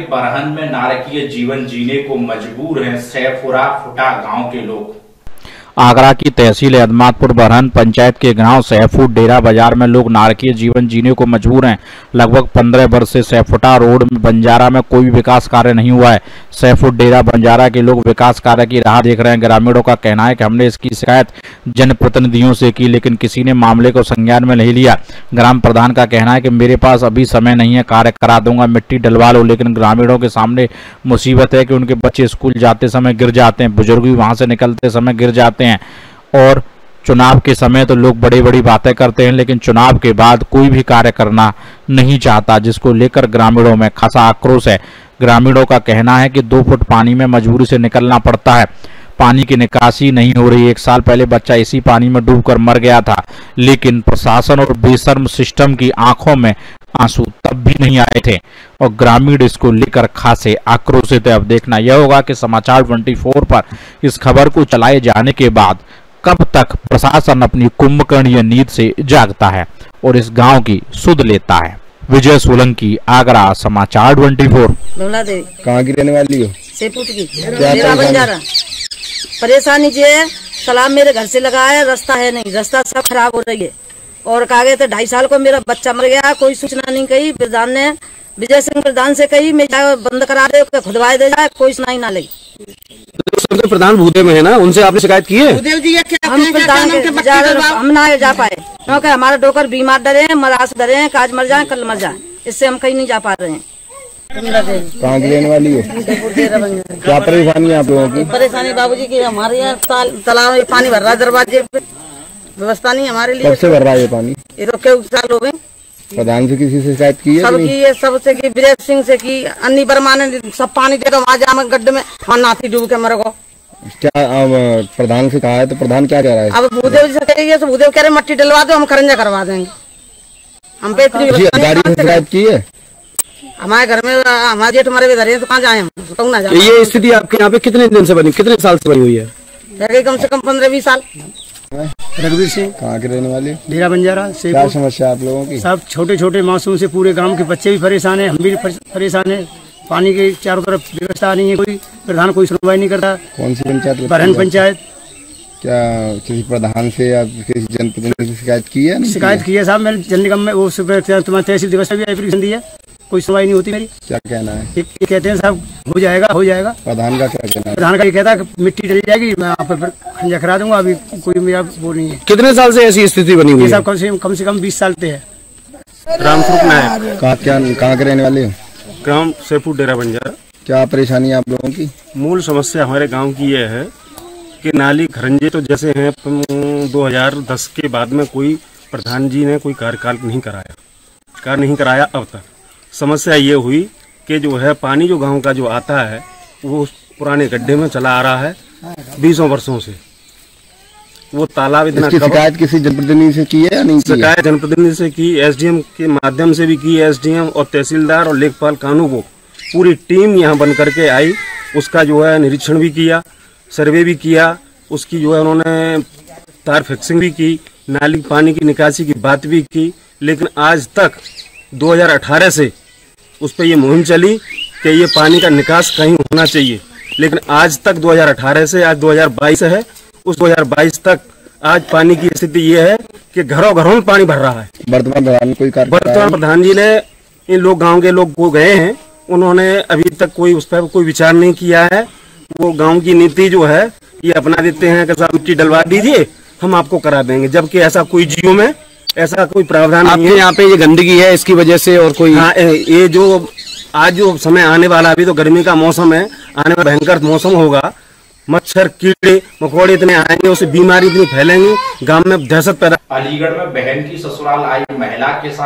के बरहन में नारकीय जीवन जीने को मजबूर हैं सैफुरा फुटा गाँव के लोग। आगरा की तहसील अदमातपुर बरहन पंचायत के गाँव सैफुट डेरा बाज़ार में लोग नारकीय जीवन जीने को मजबूर हैं। लगभग पंद्रह वर्ष से सैफुटा रोड बंजारा में कोई विकास कार्य नहीं हुआ है। सैफुट डेरा बंजारा के लोग विकास कार्य की राह देख रहे हैं। ग्रामीणों का कहना है कि हमने इसकी शिकायत जनप्रतिनिधियों से की, लेकिन किसी ने मामले को संज्ञान में नहीं लिया। ग्राम प्रधान का कहना है कि मेरे पास अभी समय नहीं है, कार्य करा दूँगा, मिट्टी डलवा लो, लेकिन ग्रामीणों के सामने मुसीबत है कि उनके बच्चे स्कूल जाते समय गिर जाते हैं, बुज़ुर्ग भी वहाँ से निकलते समय गिर जाते हैं। और चुनाव के समय तो लोग बड़ी बड़ी बातें करते हैं, लेकिन चुनाव के बाद कोई भी कार्य करना नहीं चाहता, जिसको लेकर ग्रामीणों में खासा आक्रोश है। ग्रामीणों का कहना है कि दो फुट पानी में मजबूरी से निकलना पड़ता है। पानी की निकासी नहीं हो रही। एक साल पहले बच्चा इसी पानी में डूबकर मर गया था, लेकिन प्रशासन और बेशर्म सिस्टम की आँखों में आँसू तब भी नहीं आए थे। और ग्रामीण इसको लेकर खासे आक्रोशित है। अब देखना यह होगा कि समाचार 24 पर इस खबर को चलाए जाने के बाद कब तक प्रशासन अपनी कुंभकर्णीय नींद से जागता है और इस गाँव की सुध लेता है। विजय सोलंकी आगरा समाचार 24 लोला देवी। कहाँ की रहने वाली हो? की। परेशानी? बंजारा। परेशानी है तालाब मेरे घर से लगा है रास्ता है नहीं। रास्ता सब खराब हो रही है। और कहा गया था ढाई साल को मेरा बच्चा मर गया कोई सूचना नहीं कही। प्रधान ने विजय सिंह प्रधान से कही मैं बंद करा दे खुदवाए दे जाए कोई सुनाई ना लगी। तो प्रधान भूदे में है ना उनसे आपने शिकायत की है? हम प्रधान हम ना जा पाए। क्योंकि हमारे डोकर बीमार डरे हैं मरास डरे हैं आज मर जाए कल मर जाए। इससे हम कहीं नहीं जा पा रहे हैं। कहाँ की रहने वाली हो? क्या परेशानी है आप लोगों की? परेशानी बाबूजी की हमारे यहाँ तालाब में पानी भर रहा है दरवाजे पे। व्यवस्था नहीं हमारे लिए। कब से भर रहा है ये पानी? ये तो कई साल हो गए। प्रधान से किसी से शिकायत की है सब की ये सबसे की विजय सिंह से की अन्नी वर्मा ने सब पानी दे दो वहाँ जा गड्ढे में वहाँ नाथी डूब के मर गो। क्या अब प्रधान से कहा है तो प्रधान क्या कह रहा है? अब भूदेव जी से कहिए तो भूदेव कह रहे मट्टी डलवा दो हम खरंजा करवा देंगे। हम पे इतनी। शिकायत की है? हमारे घर में हमारे जेठ मरे हुए तो कहाँ जाए हम? कहूँ ना जाए? ये स्थिति आपके यहाँ पे कितने दिन से बनी कितने साल से बनी हुई है? कम से कम पंद्रह बीस साल। रघुवीर सिंह। कहाँ के रहने वाले? डेरा बंजारा से क्या समस्या आप लोगों की? सब छोटे छोटे मासूम से पूरे गाँव के बच्चे भी परेशान हैं हम भी परेशान हैं। पानी के चारों तरफ़ व्यवस्था नहीं है कोई प्रधान कोई सुनवाई नहीं करता। कौन सी पंचायत बरहन पंचायत। क्या किसी प्रधान से या किसी जनप्रतिनिधि से शिकायत की है? शिकायत की है? साहब मैंने जल निगम में वो तुम्हारे तहसील दिवस भी एप्लीकेशन दी है। कोई सुनवाई नहीं होती मेरी। क्या कहना है? ये ये कहते हैं साहब हो जाएगा हो जाएगा। प्रधान का क्या कहना है? प्रधान का ये कहता है कि मिट्टी डली जाएगी मैं आप पर खंजा करा दूँगा अभी कोई मेरा वो नहीं है। कितने साल से ऐसी स्थिति बनी हुई है? कम से कम से कम बीस साल से है। रामस्वरूप नायक। कहाँ क्या कहाँ के रहने वाले हो? ग्राम सेपुर डेरा बंजारा। क्या परेशानी आप लोगों की? मूल समस्या हमारे गाँव की यह है कि नाली खरंजे तो जैसे हैं पम, 2010 के बाद में कोई प्रधान जी ने कोई कार्यकाल नहीं कराया। कार्य नहीं कराया अब तक। समस्या ये हुई कि जो है पानी जो गाँव का जो आता है वो उस पुराने गड्ढे में चला आ रहा है बीसों वर्षों से। वो तालाब इतना शिकायत किसी जनप्रतिनिधि से की है या नहीं शिकायत जनप्रतिनिधि से की एसडीएम के माध्यम से भी की एसडीएम और तहसीलदार और लेखपाल कानू को। पूरी टीम यहाँ बन करके आई उसका जो है निरीक्षण भी किया सर्वे भी किया उसकी जो है उन्होंने तार फिक्सिंग भी की नाली पानी की निकासी की बात भी की लेकिन आज तक 2018 से उस पर ये मुहिम चली कि ये पानी का निकास कहीं होना चाहिए। लेकिन आज तक 2018 से आज 2022 है उस 2022 तक आज पानी की स्थिति ये है कि घरों घरों में पानी भर रहा है। वर्तमान प्रधान कोई कार्य वर्तमान प्रधान जी ने इन लोग गाँव के लोग वो गए हैं उन्होंने अभी तक कोई उस पर कोई विचार नहीं किया है। वो गाँव की नीति जो है ये अपना देते हैं कि साहब मिट्टी डलवा दीजिए हम आपको करा देंगे। जबकि ऐसा कोई जियो में ऐसा कोई प्रावधान नहीं है। यहाँ पे ये गंदगी है इसकी वजह से और कोई हाँ ए- ये जो आज जो समय आने वाला अभी तो गर्मी का मौसम है आने वाला भयंकर मौसम होगा। मच्छर कीड़े मकोड़े इतने आएँगे उसे बीमारी इतनी फैलेंगी। गाँव में दहशत पैदा अलीगढ़ में बहन की ससुराल आई महिला के साथ